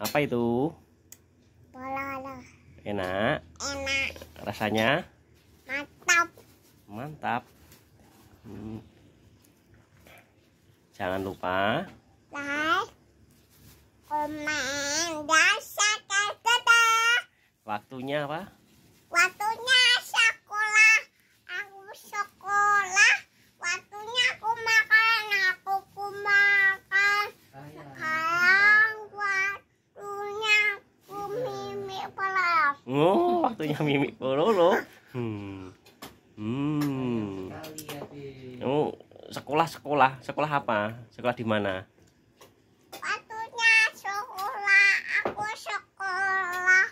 Apa itu? Bola Enak. enak, Rasanya mantap. mantap. Hmm. Jangan lupa Like, komen, dan subscribe. Waktunya apa? Waktunya sekolah, aku sekolah. Waktunya aku makan, aku ku makan. Sekarang waktunya aku mimik pelas. Oh, waktunya mimik pololo. Hmm. Hmm. Oh, sekolah sekolah sekolah apa? Sekolah di mana? Waktunya sekolah, aku sekolah.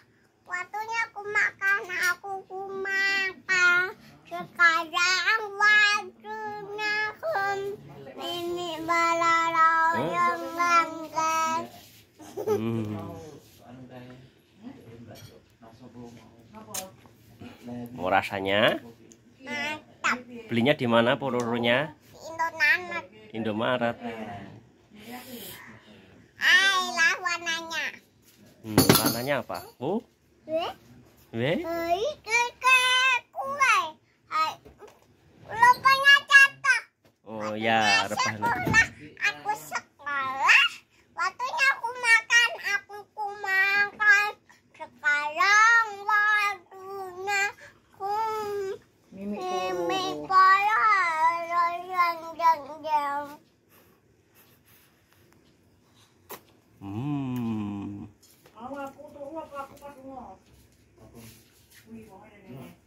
Waktunya aku makan, aku ku makan. Sekarang waktunya aku mimik Oh. yang bangga. Hmm. Mau rasanya? Mantap. Belinya di mana pororonya? Indonanet. Indomaret. Ayolah warnanya. Hmm, warnanya apa? Oh, Eh, weh. Hai. Lupanya jatuh. Oh ya, rebahan. Sekolah, aku sekolah. Waktunya aku makan, aku ku makan. Sekarang waktunya aku mimik pola yang jeng jeng. Hmm.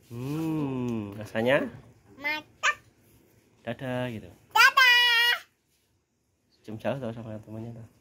Hmm, rasanya Mantap. dadah gitu. Dadah. Cium jauh tau sama temannya tuh.